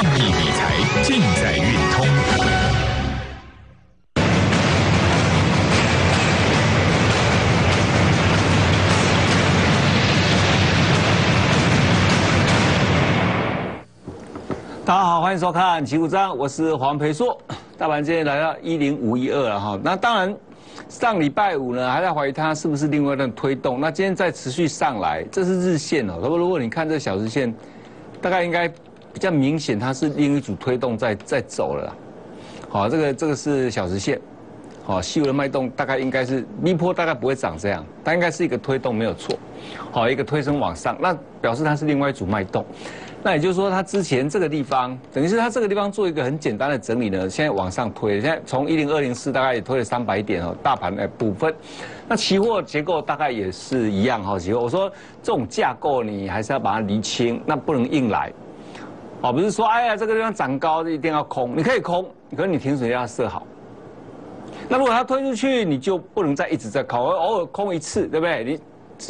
益理财尽在运通。大家好，欢迎收看《齐股章》，我是黄培硕。大盘今天来到一零五一二了哈，那当然上礼拜五呢还在怀疑它是不是另外的推动，那今天再持续上来，这是日线哦。那么如果你看这小时线，大概应该比较明显，它是另一组推动在在走了。好，这个这个是小时线，好，细微的脉动大概应该是咪波大概不会长这样，它应该是一个推动没有错，好，一个推升往上，那表示它是另外一组脉动。那也就是说，它之前这个地方，等于是它这个地方做一个很简单的整理呢，现在往上推，现在从一零二零四大概也推了三百点哦，大盘的部分。那期货结构大概也是一样哈，期货我说这种架构你还是要把它厘清，那不能硬来。哦，不是说哎呀这个地方涨高就一定要空，你可以空，可是你停损要设好。那如果它推出去，你就不能再一直在空，偶尔空一次，对不对？你。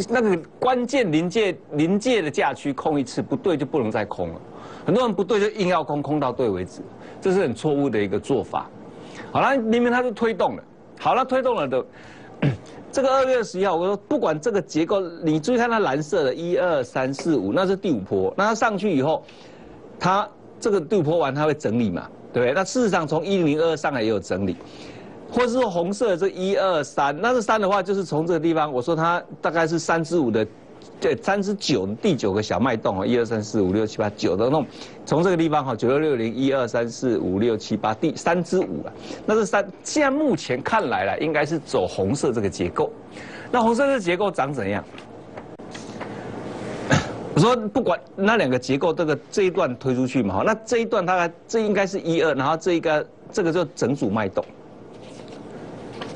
那个关键临界临界的价区空一次不对就不能再空了，很多人不对就硬要空，空到对为止，这是很错误的一个做法。好了，明明它是推动了，好了推动了的，这个二月十一号我说不管这个结构，你注意看它蓝色的一二三四五，那是第五波，那它上去以后，它这个第五波完它会整理嘛，对不对？那事实上从一零零二上来也有整理。或者是说红色的这一二三，那是三的话，就是从这个地方，我说它大概是三支五的，对，三支九第九个小脉动哦，一二三四五六七八九的那种，从这个地方哈，九六六零一二三四五六七八第三支五啊，那是三，现在目前看来了，应该是走红色这个结构，那红色这结构长怎样？我说不管那两个结构，这个这一段推出去嘛，那这一段大概这应该是一二，然后这一个这个就整组脉动。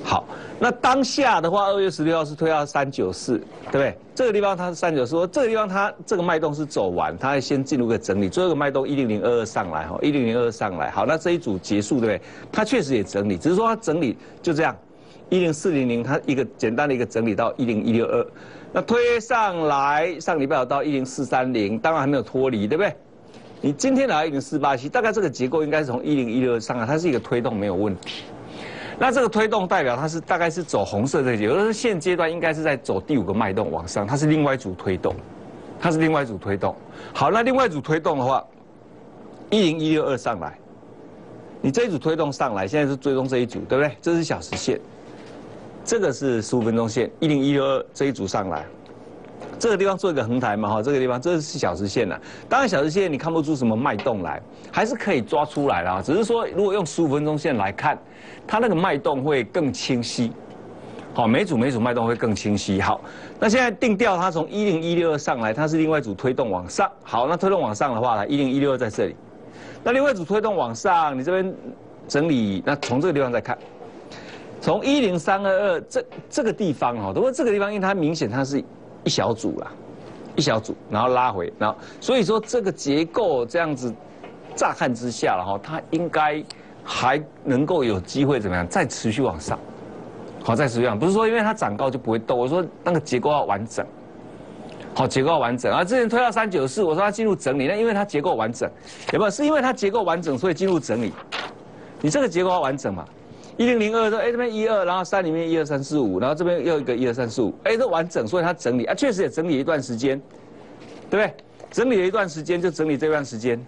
好，那当下的话，二月十六号是推到三九四，对不对？这个地方它是三九四，这个地方它这个脉动是走完，它先进入个整理，最后一个脉动一零零二二上来哈，一零零二上来，好，那这一组结束，对不对？它确实也整理，只是说它整理就这样，一零四零零它一个简单的一个整理到一零一六二，那推上来，上礼拜有到一零四三零，当然还没有脱离，对不对？你今天来到一零四八七，大概这个结构应该是从一零一六二上来，它是一个推动没有问题。那这个推动代表它是大概是走红色这个，也就是现阶段应该是在走第五个脉动往上，它是另外一组推动，它是另外一组推动。好，那另外一组推动的话，一零一六二上来，你这一组推动上来，现在是追踪这一组，对不对？这是小时线，这个是十五分钟线，一零一六二这一组上来。这个地方做一个横台嘛，哈，这个地方这是小时线的。当然，小时线你看不出什么脉动来，还是可以抓出来啦。只是说，如果用十五分钟线来看，它那个脉动会更清晰。好，每组每组脉动会更清晰。好，那现在定调，它从一零一六二上来，它是另外一组推动往上。好，那推动往上的话，一零一六二在这里。那另外一组推动往上，你这边整理，那从这个地方再看，从一零三二二这这个地方哈，不过这个地方因为它明显它是。一小组啦，一小组，然后拉回，然后所以说这个结构这样子，乍看之下了哈，它应该还能够有机会怎么样，再持续往上，好，再持续往上，不是说因为它长高就不会动，我说那个结构要完整，好，结构要完整，啊，之前推到三九四，我说它进入整理，那因为它结构完整，有没有？是因为它结构完整，所以进入整理，你这个结构要完整嘛？一零零二说，哎，这边一二，然后三里面一二三四五，然后这边又一个一二三四五，哎，这完整，所以它整理啊，确实也整理一段时间，对不对？整理了一段时间，就整理这段时间，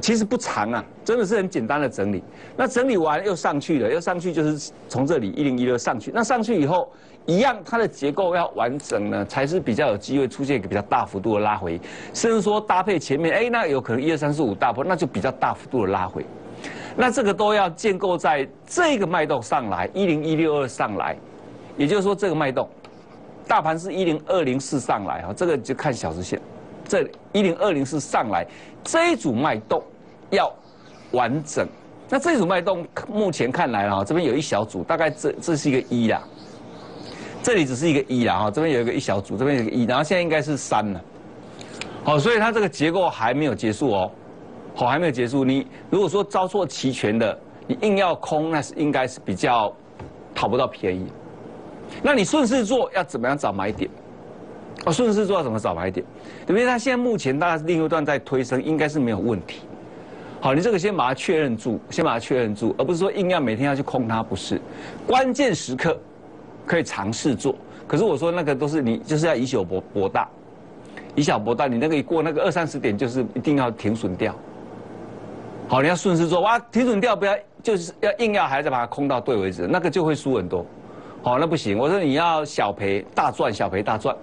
其实不长啊，真的是很简单的整理。那整理完又上去了，又上去就是从这里一零一六上去，那上去以后一样，它的结构要完整呢，才是比较有机会出现一个比较大幅度的拉回，甚至说搭配前面，哎，那有可能一二三四五大波，那就比较大幅度的拉回。那这个都要建构在这个脉动上来，一零一六二上来，也就是说这个脉动，大盘是一零二零四上来啊，这个就看小时线，这一零二零四上来，这一组脉动要完整。那这一组脉动目前看来啊，这边有一小组，大概这这是一个一啦，这里只是一个一啦哈，这边有一个一小组，这边有一个一，然后现在应该是三了，好，所以它这个结构还没有结束哦。好，还没有结束。你如果说招错齐全的，你硬要空，那是应该是比较讨不到便宜。那你顺势做要怎么样找买点？哦，顺势做要怎么找买点？对不对？它现在目前大概是另一段在推升，应该是没有问题。好，你这个先把它确认住，先把它确认住，而不是说硬要每天要去空它，不是。关键时刻可以尝试做，可是我说那个都是你就是要以小博博大，以小博大，你那个一过那个二三十点就是一定要停损掉。好，你要顺势做哇，停准掉不要就是要硬要还在把它空到对为止，那个就会输很多。好，那不行。我说你要小赔大赚，小赔大赚，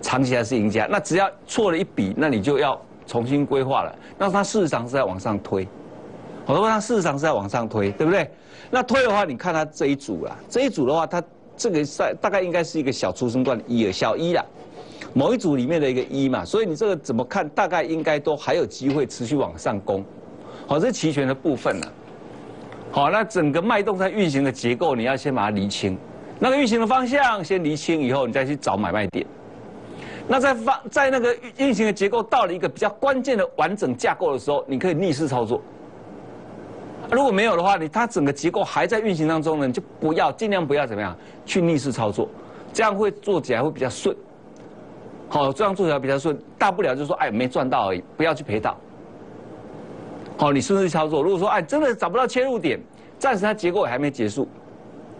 长期还是赢家。那只要错了一笔，那你就要重新规划了。那它事实上是在往上推，好多它事实上是在往上推，对不对？那推的话，你看它这一组啦，这一组的话，它这个在大概应该是一个小出生段一二小一啦，某一组里面的一个一嘛，所以你这个怎么看，大概应该都还有机会持续往上攻。好，这是期权的部分了。好，那整个脉动在运行的结构，你要先把它厘清。那个运行的方向先厘清以后，你再去找买卖点。那在方在那个运行的结构到了一个比较关键的完整架构的时候，你可以逆势操作。如果没有的话，你它整个结构还在运行当中呢，你就不要尽量不要怎么样去逆势操作，这样会做起来会比较顺。好，这样做起来比较顺，大不了就是说哎没赚到而已，不要去赔到。好，你顺势操作。如果说哎真的找不到切入点，暂时它结构还没结束。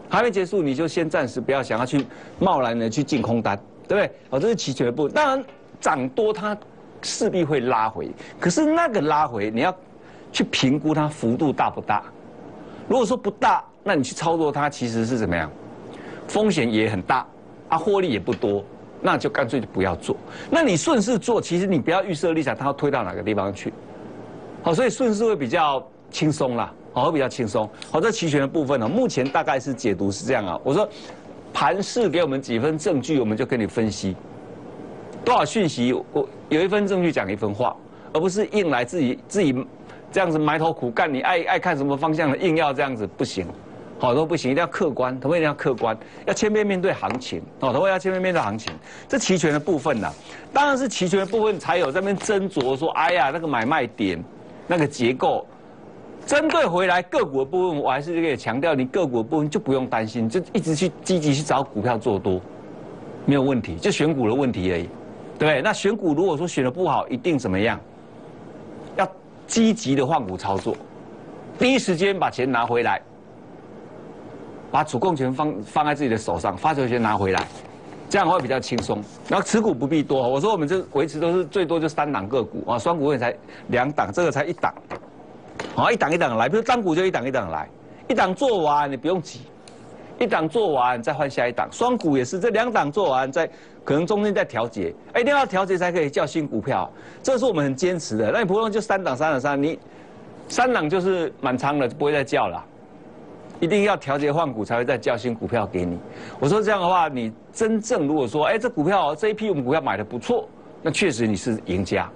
还没结束，你就先暂时不要想要去贸然的去进空单，对不对？哦，这是期权部。当然，涨多它势必会拉回，可是那个拉回你要去评估它幅度大不大。如果说不大，那你去操作它其实是怎么样？风险也很大，啊，获利也不多，那就干脆就不要做。那你顺势做，其实你不要预设立场，它要推到哪个地方去。好，所以顺势会比较轻松啦。好，会比较轻松。好，这期权的部分呢，目前大概是解读是这样啊。我说，盘市给我们几分证据，我们就跟你分析多少讯息。我有一分证据讲一分话，而不是硬来自己自己这样子埋头苦干。你爱爱看什么方向的，硬要这样子不行。好，都不行，一定要客观，同样一定要客观，要千面面对行情。哦，同样要千面面对行情。这期权的部分呢，当然是期权的部分才有在那边斟酌说，哎呀，那个买卖点，那个结构。针对回来个股的部分，我还是可以强调，你个股的部分就不用担心，就一直去积极去找股票做多，没有问题，就选股的问题而已，对不对？那选股如果说选的不好，一定怎么样？要积极的换股操作，第一时间把钱拿回来，把主控权放放在自己的手上，发球权拿回来，这样会比较轻松。然后持股不必多，我说我们这维持都是最多就三档个股啊，双股也才两档，这个才一档。好，一档一档来，比如单股就一档一档来，一档做完你不用急，一档做完再换下一档。双股也是，这两档做完再可能中间再调节，哎，一定要调节才可以叫新股票，这是我们很坚持的。那你普通就三档三档三，你三档就是满仓了，就不会再叫了，一定要调节换股才会再叫新股票给你。我说这样的话，你真正如果说，哎，这股票这一批我们股票买的不错，那确实你是赢家，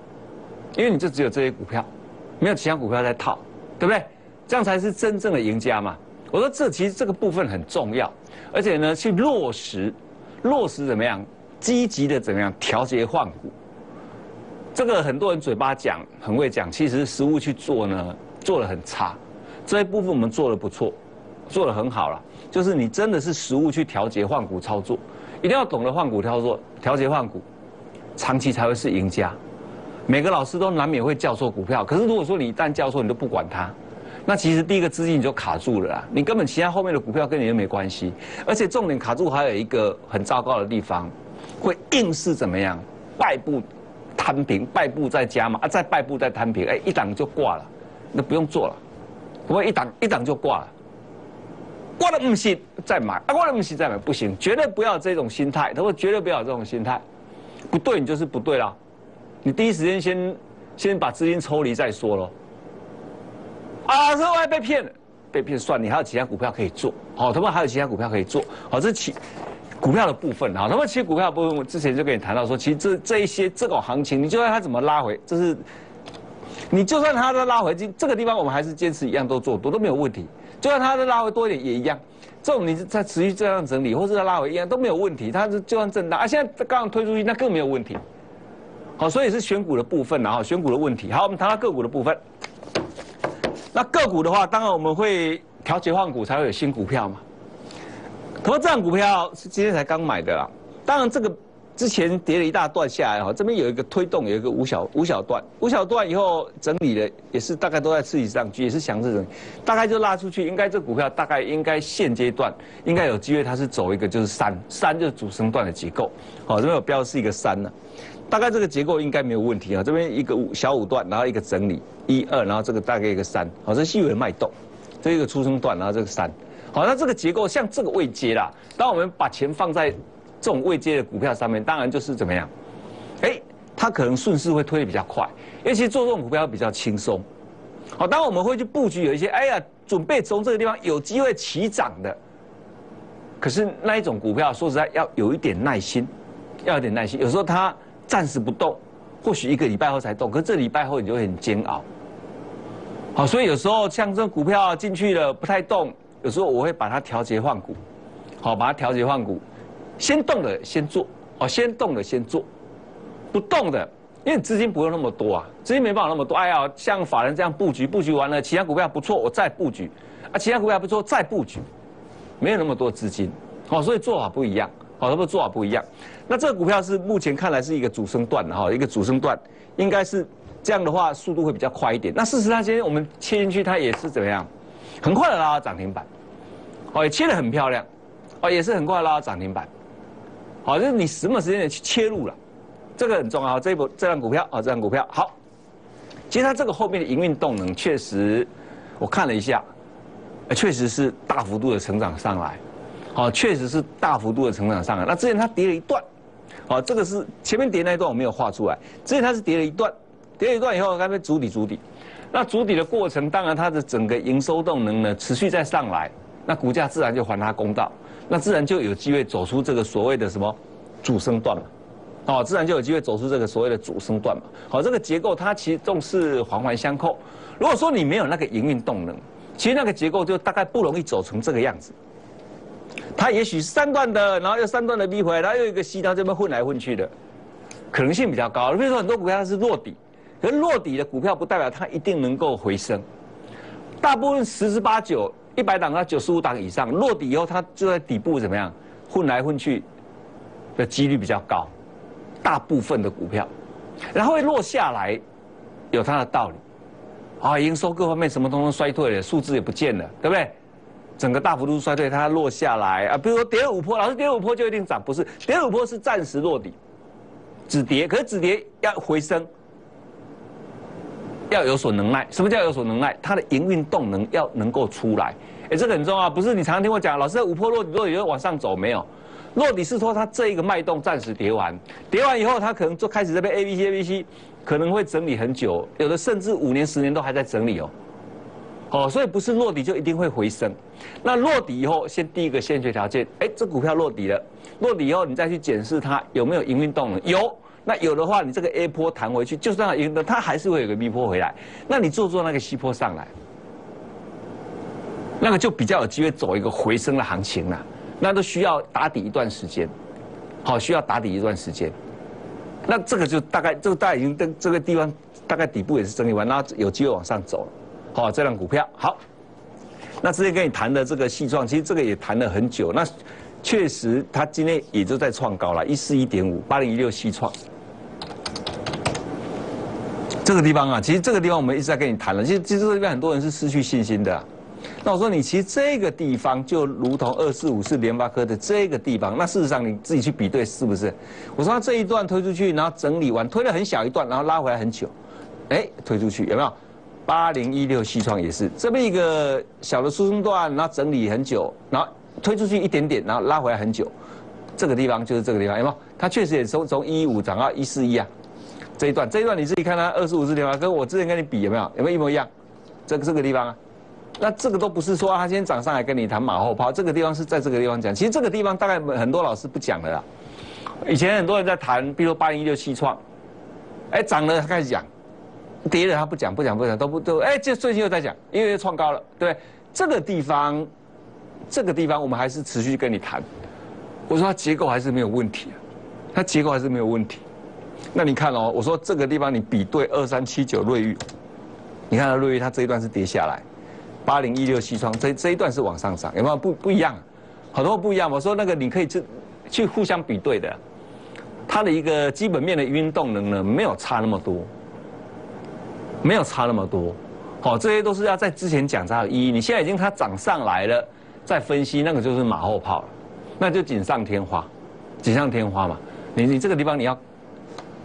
因为你就只有这些股票。没有其他股票在套，对不对？这样才是真正的赢家嘛。我说这其实这个部分很重要，而且呢，去落实，落实怎么样？积极的怎么样调节换股？这个很多人嘴巴讲很会讲，其实实物去做呢，做的很差。这一部分我们做的不错，做的很好了。就是你真的是实物去调节换股操作，一定要懂得换股操作，调节换股，长期才会是赢家。每个老师都难免会叫错股票，可是如果说你一旦叫错，你都不管它，那其实第一个资金你就卡住了啦。你根本其他后面的股票跟你都没关系，而且重点卡住还有一个很糟糕的地方，会硬是怎么样？败部摊平，败部再加嘛，啊，再败部再摊平，哎，一档就挂了，那不用做了，不会一档一档就挂了，挂了不行再买，啊，挂了不行再买不行，绝对不要这种心态，他说绝对不要这种心态，不对你就是不对了。你第一时间先先把资金抽离再说喽。啊，这我还被骗了，被骗算你还有其他股票可以做，好，他们还有其他股票可以做，好，这其股票的部分啊，他们其实股票部分我之前就跟你谈到说，其实这这一些这种行情，你就算它怎么拉回，这是你就算它的拉回这这个地方，我们还是坚持一样都做多都没有问题，就算它的拉回多一点也一样，这种你在持续这样整理，或者它拉回一样都没有问题，它是就算震荡啊，现在刚刚推出去那更没有问题。好，所以是选股的部分，然后选股的问题。好，我们谈到个股的部分。那个股的话，当然我们会调节换股，才会有新股票嘛。可这样股票是今天才刚买的啦。当然，这个之前跌了一大段下来哈，这边有一个推动，有一个五小五小段，五小段以后整理的也是大概都在刺激上去，也是强势整理，大概就拉出去，应该这股票大概应该现阶段应该有机会，它是走一个就是三三就是主升段的结构，好，这边有标是一个三呢，大概这个结构应该没有问题啊，这边一个五小五段，然后一个整理一二，然后这个大概一个三，好，这细微脉动，这一个出生段，然后这个三，好，那这个结构像这个位阶啦，当我们把钱放在。这种未接的股票上面，当然就是怎么样？哎，它可能顺势会推的比较快，尤其做这种股票比较轻松。好，当我们会去布局有一些，哎呀，准备从这个地方有机会起涨的。可是那一种股票，说实在要有一点耐心，要有点耐心。有时候它暂时不动，或许一个礼拜后才动，可是这礼拜后你就会很煎熬。好，所以有时候像这股票进去了不太动，有时候我会把它调节换股，好，把它调节换股。先动的先做，哦，先动的先做，不动的，因为资金不用那么多啊，资金没办法那么多。哎呀，像法人这样布局，布局完了，其他股票不错，我再布局，啊，其他股票不错，再布局，没有那么多资金，哦，所以做法不一样，哦，他们做法不一样。那这个股票是目前看来是一个主升段的哈，一个主升段，应该是这样的话，速度会比较快一点。那事实上，今天我们切进去，它也是怎么样，很快的拉到涨停板，哦，也切的很漂亮，哦，也是很快拉到涨停板。好，就是你什么时间点去切入了，这个很重要。这一波这张股票啊，这张股票好，其实它这个后面的营运动能确实，我看了一下，确实是大幅度的成长上来，好，确实是大幅度的成长上来。那之前它跌了一段，好，这个是前面跌那一段我没有画出来，之前它是跌了一段，跌了一段以后，它被筑底筑底，那筑底的过程，当然它的整个营收动能呢持续在上来，那股价自然就还它公道。那自然就有机会走出这个所谓的什么主升段嘛，哦，自然就有机会走出这个所谓的主升段嘛。好，这个结构它其实重是环环相扣。如果说你没有那个营运动能，其实那个结构就大概不容易走成这个样子。它也许三段的，然后又三段的逼回来，然后又一个 C 到这边混来混去的，可能性比较高。比如说很多股票它是落底，可是落底的股票不代表它一定能够回升，大部分十之八九。一百档到九十五档以上落底以后，它就在底部怎么样混来混去的几率比较高，大部分的股票，然后会落下来，有它的道理，啊，营收各方面什么通通衰退了，数字也不见了，对不对？整个大幅度衰退，它落下来啊，比如说跌五波，老师跌五波就一定涨，不是？跌五波是暂时落底，止跌，可是止跌要回升。要有所能耐，什么叫有所能耐？它的营运动能要能够出来，哎，这个很重要。不是你常常听我讲，老师五波落底落底就往上走，没有，落底是说它这一个脉动暂时跌完，跌完以后它可能就开始这边 A B C A B C 可能会整理很久，有的甚至五年十年都还在整理哦，哦，所以不是落底就一定会回升。那落底以后，先第一个先决条件，哎，这股票落底了，落底以后你再去检视它有没有营运动能，有。那有的话，你这个 A 波弹回去，就算赢的，它还是会有个 B 波回来。那你做做那个 C 波上来，那个就比较有机会走一个回升的行情了。那都需要打底一段时间，好，需要打底一段时间。那这个就大概，这个大已经跟这个地方大概底部也是整理完，那有机会往上走。好，这辆股票好。那之前跟你谈的这个细创，其实这个也谈了很久。那确实，它今天也就在创高了，一四一点五八零一六细创。这个地方啊，其实这个地方我们一直在跟你谈了。其实，其实这边很多人是失去信心的。那我说你，其实这个地方就如同二四五四联发科的这个地方，那事实上你自己去比对是不是？我说它这一段推出去，然后整理完，推了很小一段，然后拉回来很久，哎，推出去有没有？八零一六西创也是这边一个小的输送段，然后整理很久，然后推出去一点点，然后拉回来很久，这个地方就是这个地方有没有？它确实也从从一五涨到一四一啊。这一段，这一段你自己看它二十五字地方，跟我之前跟你比有没有？有没有一模一样？这这个地方啊，那这个都不是说他先涨上来跟你谈马后炮，这个地方是在这个地方讲。其实这个地方大概很多老师不讲的啦。以前很多人在谈，比如八零一六七创，哎涨了他开始讲，跌了他不讲不讲不讲都不都哎，这最近又在讲，因为又创高了，对这个地方，这个地方我们还是持续跟你谈。我说它结构还是没有问题，它结构还是没有问题。那你看哦，我说这个地方你比对二三七九瑞玉，你看瑞玉它这一段是跌下来，八零一六西窗这这一段是往上涨，有没有不不一样？很多不一样。我说那个你可以去去互相比对的，它的一个基本面的运动能呢，没有差那么多，没有差那么多。好，这些都是要在之前讲才有意义。你现在已经它涨上来了，再分析那个就是马后炮了，那就锦上添花，锦上添花嘛。你你这个地方你要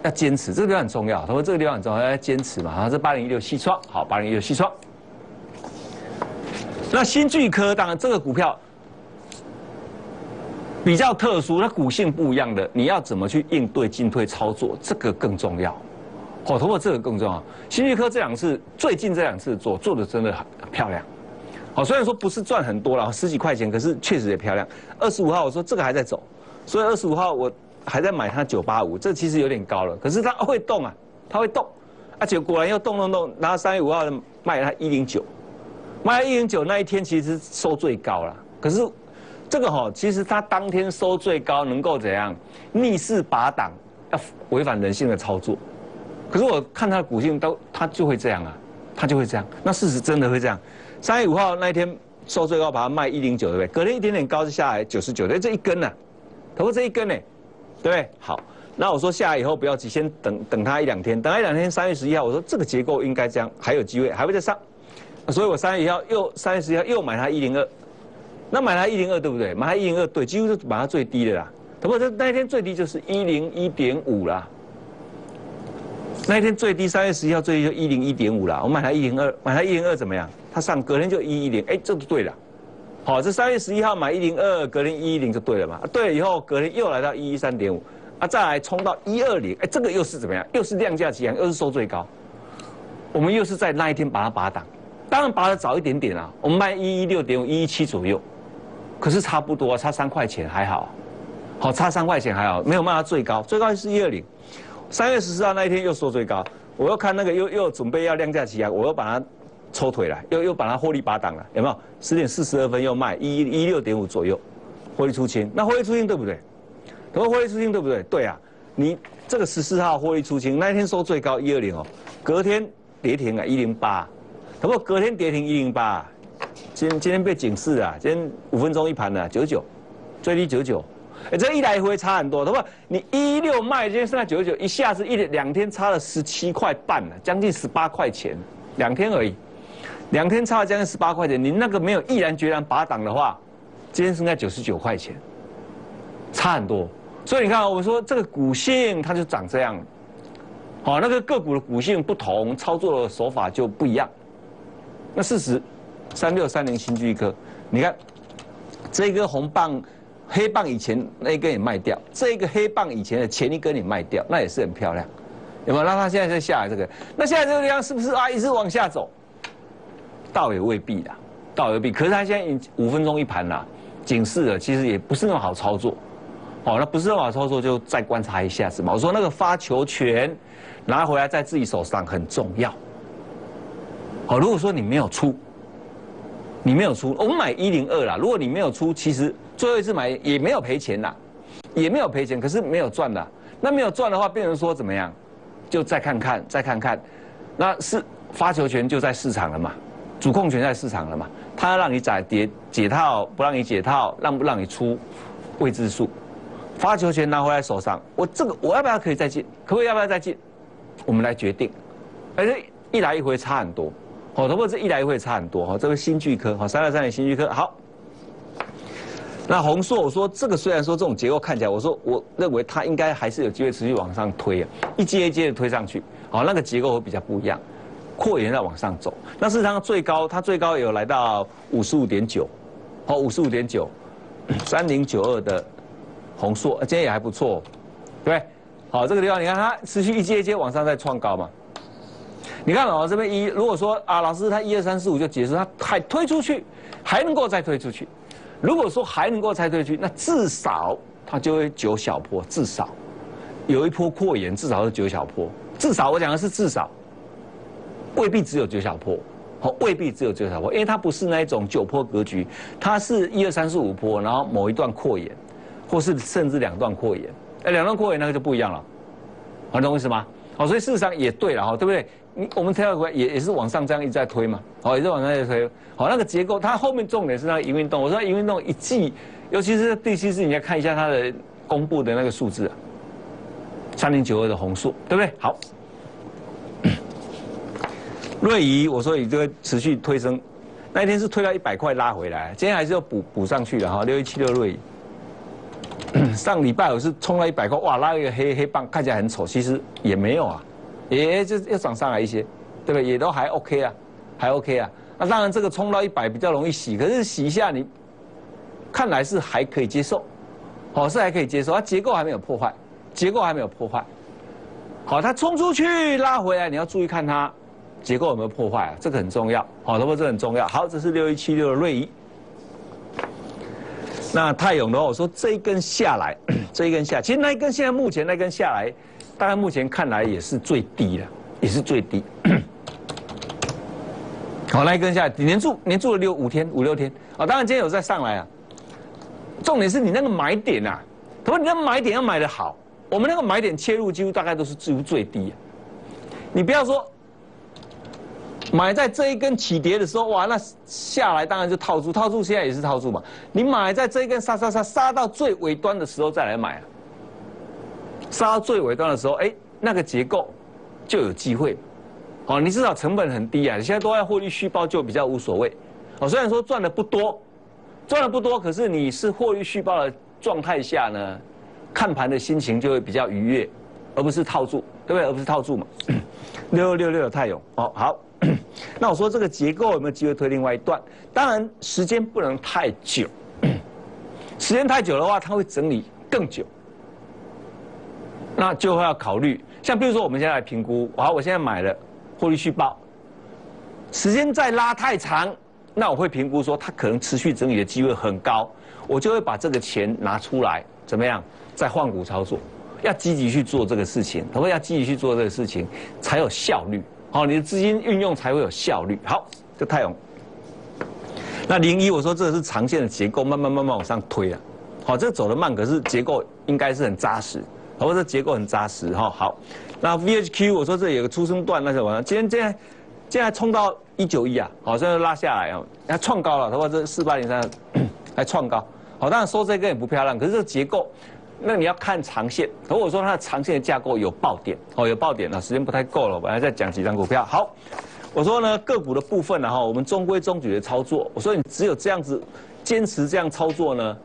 要坚持，这个地方很重要。他说这个地方很重要，要坚持嘛。好，是八零一六西创，好，八零一六西创。那新巨科当然这个股票比较特殊，它股性不一样的，你要怎么去应对进退操作，这个更重要。好，通过这个更重要。新巨科这两次最近这两次做做的真的很漂亮。好，虽然说不是赚很多了，十几块钱，可是确实也漂亮。二十五号我说这个还在走，所以二十五号我还在买它九八五，这其实有点高了，可是它会动啊，它会动，而且果然又动动动，然后三月五号卖它一零九。卖一零九那一天其实收最高了，可是这个哈，其实它当天收最高能够怎样逆势拔档，要违反人性的操作。可是我看它的股性都，它就会这样啊，它就会这样。那事实真的会这样。三月五号那一天收最高，把它卖一零九，对不对？隔了一点点高就下来九十九，对，这一根呢，投过这一根呢，对？好，那我说下来以后不要急，先等等它一两天，等它一两天，三月十一号，我说这个结构应该这样，还有机会，还会再上。所以我三月一号又三月十一号又买它一零二，那买它一零二对不对？买它一零二对，几乎是买它最低的啦。不过这那一天最低就是一零一点五啦。那一天最低三月十一号最低就一零一点五啦。我买它一零二，买它一零二怎么样？它上隔天就一一零，哎，这就对了。好，这三月十一号买一零二，隔天一一零就对了嘛。对了以后隔天又来到一一三点五，啊，再来冲到一二零，哎，这个又是怎么样？又是量价齐扬，又是收最高。我们又是在那一天把它拔档。当然拔的早一点点啊，我们卖一一六点五、一一七左右，可是差不多，差三块钱还好，好差三块钱还好，没有卖到最高，最高是一二零。三月十四号那一天又收最高，我又看那个又又准备要量价起来，我又把它抽腿了，又又把它获利拔档了，有没有？十点四十二分又卖一一六点五左右，获利出清，那获利出清对不对？什么获利出清对不对？对啊，你这个十四号获利出清那一天收最高一二零哦，隔天跌停啊一零八。不过隔天跌停一零八，今今天被警示啊！今天五分钟一盘的九九，最低九九，哎，这一来一回差很多。不过你一六卖，今天剩下九九，一下子一两天差了十七块半了，将近十八块钱，两天而已，两天差将近十八块钱。你那个没有毅然决然拔档的话，今天剩下九十九块钱，差很多。所以你看，我们说这个股性它就长这样，好，那个个股的股性不同，操作的手法就不一样。那事实，三六三零新巨科，你看，这一根红棒、黑棒以前那一根也卖掉，这一个黑棒以前的前一根也卖掉，那也是很漂亮，有没有？那它现在在下来这个，那现在这个地方是不是啊？一直往下走？倒也未必啦，倒也未必。可是它现在五分钟一盘啦，警示了，其实也不是那么好操作。哦，那不是那么好操作，就再观察一下子嘛。我说那个发球权拿回来在自己手上很重要。好，如果说你没有出，你没有出，我们买一零二啦。如果你没有出，其实最后一次买也没有赔钱啦，也没有赔钱，可是没有赚的。那没有赚的话，变成说怎么样？就再看看，再看看，那是发球权就在市场了嘛，主控权在市场了嘛。他让你解解解套，不让你解套，让不让你出未知数。发球权拿回来手上，我这个我要不要可以再进？可不可以要不要再进？我们来决定。而且一来一回差很多。好，不过这一来一回差很多哈。这个新巨科，好，三二三的新巨科，好。那红硕，我说这个虽然说这种结构看起来，我说我认为它应该还是有机会持续往上推啊，一阶一阶的推上去。好，那个结构会比较不一样，扩延在往上走。那事实上最高，它最高有来到五十五点九，好，五十五点九，三零九二的红硕，今天也还不错，对？好，这个地方你看它持续一阶一阶往上在创高嘛。你看哦，这边一，如果说啊，老师他一二三四五就结束，他还推出去，还能够再推出去。如果说还能够再推出去，那至少它就会九小坡，至少有一波扩延，至少是九小坡。至少我讲的是至少，未必只有九小坡，哦，未必只有九小坡，因为它不是那一种九坡格局，它是一二三四五坡，然后某一段扩延，或是甚至两段扩延。哎，两段扩延那个就不一样了，懂我意思吗？好，所以事实上也对了哈，对不对？你我们跳到回也也是往上这样一直在推嘛，好，也是往上在推。好，那个结构它后面重点是那个营运动。我说营运动一季，尤其是第七次，你要看一下它的公布的那个数字，三零九二的红数，对不对？好，瑞仪，我说你这个持续推升，那一天是推到一百块拉回来，今天还是要补补上去的哈，六一七六瑞仪。上礼拜我是冲了一百块，哇，拉一个黑黑棒，看起来很丑，其实也没有啊，也就要涨上来一些，对不对？也都还 OK 啊，还 OK 啊。那当然这个冲到一百比较容易洗，可是洗一下你，看来是还可以接受，好是还可以接受，它结构还没有破坏，结构还没有破坏。好，它冲出去拉回来，你要注意看它结构有没有破坏啊，这个很重要。好，不好？这很重要。好，这是六一七六的瑞仪。那泰永的话，我说这一根下来，这一根下，其实那一根现在目前那根下来，大概目前看来也是最低的，也是最低。好，那一根下来，连住连住了六五天五六天，啊，当然今天有再上来啊。重点是你那个买点啊，他说你那买点要买的好，我们那个买点切入几乎大概都是几乎最低，你不要说。买在这一根起跌的时候，哇，那下来当然就套住，套住现在也是套住嘛。你买在这一根杀杀杀杀到最尾端的时候再来买，杀到最尾端的时候，哎，那个结构就有机会。哦，你至少成本很低啊，你现在都要获利续报就比较无所谓。哦，虽然说赚的不多，赚的不多，可是你是获利续报的状态下呢，看盘的心情就会比较愉悦，而不是套住，对不对？而不是套住嘛。六六六的泰勇，哦，好。那我说这个结构有没有机会推另外一段？当然时间不能太久，时间太久的话，它会整理更久。那就会要考虑，像比如说我们现在来评估，好，我现在买了获利续报，时间再拉太长，那我会评估说它可能持续整理的机会很高，我就会把这个钱拿出来，怎么样？再换股操作，要积极去做这个事情，我们要积极去做这个事情，才有效率。好，你的资金运用才会有效率。好，这太阳。那零一，我说这是长线的结构，慢慢慢慢往上推啊。好，这走的慢，可是结构应该是很扎实。好，这结构很扎实哈。好，那 VHQ，我说这有个出生段，那什么？今天今天今天冲到一九一啊，好，现在拉下来啊，它创高了。他说这四八零三还创高。好，当然收这根也不漂亮，可是这结构。那你要看长线，如果说它的长线的架构有爆点，哦，有爆点了，时间不太够了，我本来再讲几张股票。好，我说呢个股的部分呢哈，我们中规中矩的操作。我说你只有这样子坚持这样操作呢，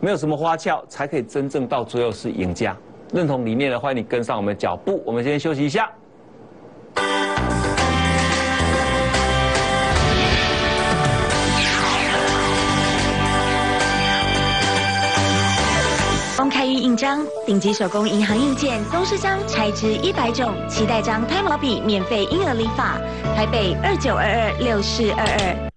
没有什么花俏，才可以真正到最后是赢家。认同理念的，欢迎你跟上我们的脚步。我们先休息一下。顶级手工银行硬件，公司章拆支一百种，期待章胎毛笔免费婴儿理发，台北二九二二六四二二。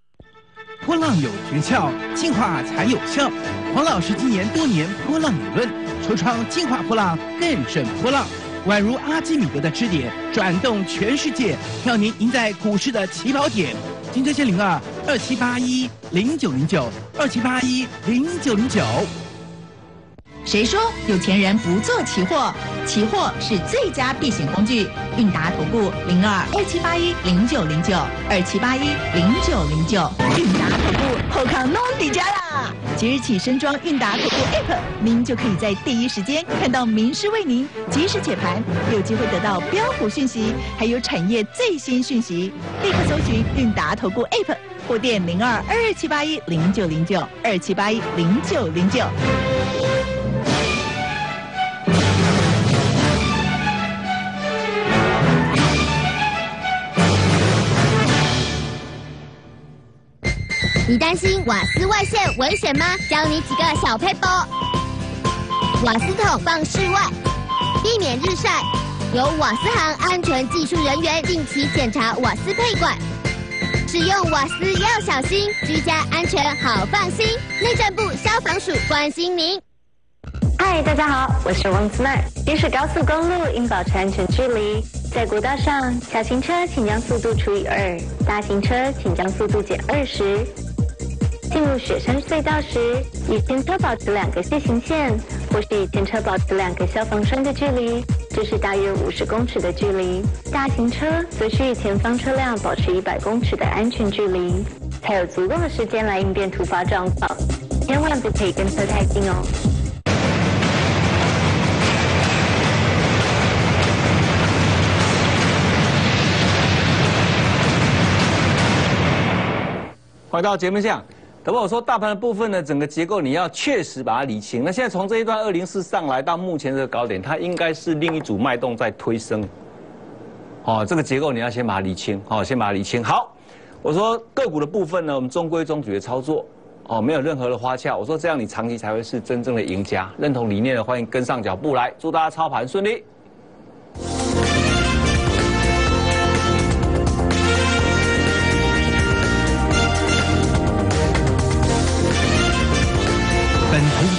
波浪有诀窍，进化才有效。黄老师今年多年波浪理论，橱窗进化波浪更胜波浪，宛如阿基米德的支点，转动全世界，让您赢在股市的起跑点。金车线零二二七八一零九零九二七八一零九零九。谁说有钱人不做期货？期货是最佳避险工具。韵达投顾零二二七八一零九零九二七八一零九零九。韵达投顾后康弄底家啦！即日起升装韵达投顾 App，您就可以在第一时间看到名师为您及时解盘，有机会得到标股讯息，还有产业最新讯息。立刻搜寻韵达投顾 App，或电零二二七八一零九零九二七八一零九零九。你担心瓦斯外泄危险吗？教你几个小配包。瓦斯桶放室外，避免日晒。由瓦斯行安全技术人员定期检查瓦斯配管。使用瓦斯要小心，居家安全好放心。内政部消防署关心您。嗨，大家好，我是王子曼。行驶高速公路应保持安全距离，在国道上，小型车请将速度除以二，大型车请将速度减二十。进入雪山隧道时与前车保持两个 c 形线或是与前车保持两个消防栓的距离这是大约五十公尺的距离。大型车则需与前方车辆保持一百公尺的安全距离才有足够的时间来应变突发状况。千万不可以跟车太近哦。回到节目下等我说大盘的部分呢，整个结构你要确实把它理清。那现在从这一段二零四上来到目前这个高点，它应该是另一组脉动在推升。哦，这个结构你要先把它理清，哦，先把它理清。好，我说个股的部分呢，我们中规中矩的操作，哦，没有任何的花俏。我说这样你长期才会是真正的赢家。认同理念的，欢迎跟上脚步来，祝大家操盘顺利。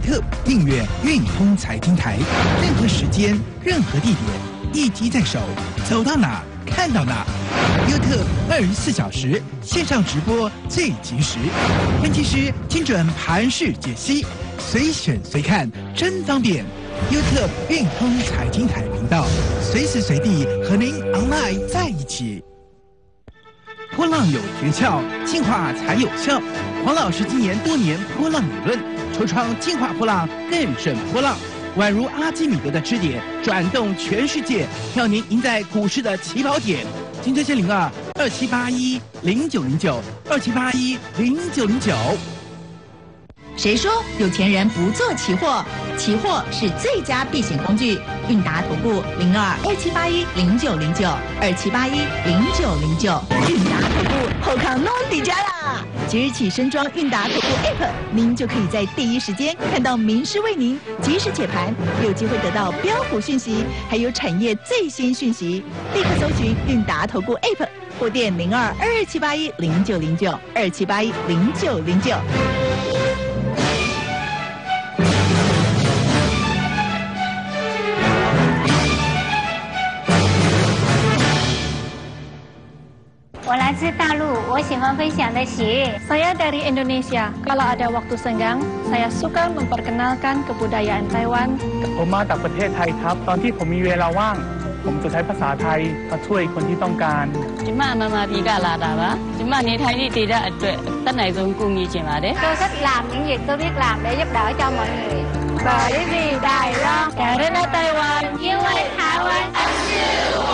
特订阅运通财经台，任何时间、任何地点，一机在手，走到哪看到哪。优特二十四小时线上直播最及时，分析师精准盘势解析，随选随看，真方便。优特运通财经台频道，随时随地和您 online 在一起。波浪有诀窍，进化才有效。黄老师今年多年波浪理论，橱窗进化波浪更胜波浪，宛如阿基米德的支点，转动全世界，让您赢在股市的起跑点。金车线零二二七八一零九零九二七八一零九零九。谁说有钱人不做期货？期货是最佳避险工具。韵达投顾零二二七八一零九零九二七八一零九零九。韵达投顾后康弄底家啦！即日起身装韵达投顾 App，您就可以在第一时间看到名师为您及时解盘，有机会得到标股讯息，还有产业最新讯息。立刻搜寻韵达投顾 App，或电零二二七八一零九零九二七八一零九零九。来自大陆，我喜欢分享的喜悦。 Saya dari Indonesia. Kalau ada waktu senggang, saya suka memperkenalkan kebudayaan Taiwan. ผมมาจากประเทศไทยครับ ตอนที่ผมมีเวลาว่าง ผมจะใช้ภาษาไทยมาช่วยคนที่ต้องการ ကျမမမပြည်ကလာတာပါကျမနေထိုင်သည့်ဒေသအတွက်တက်နိုင်ဆုံးကူညီချင်ပါတယ် Tôi thích làm những việc tôi biết làm để giúp đỡ cho mọi người. Bởi vì Đài Loan, Karena Taiwan, 因为台湾是我